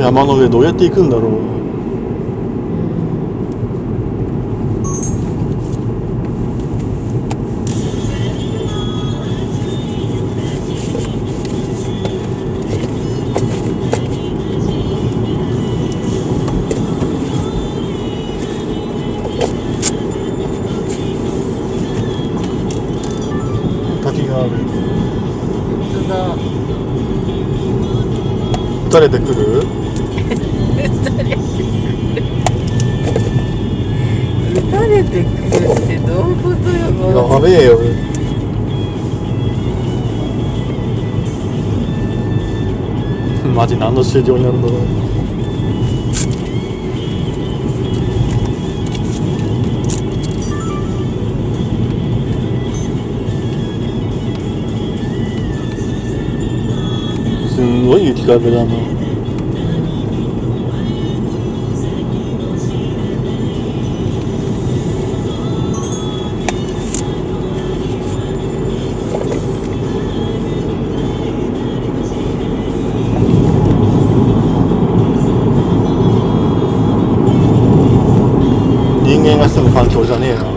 山の上どうやって行くんだろう。滝があるたれてくる？撃たれてくるってどういうことよやべえよ。マジ何の終了になるんだろうすんごい雪壁だな人間が住む環境じゃねえな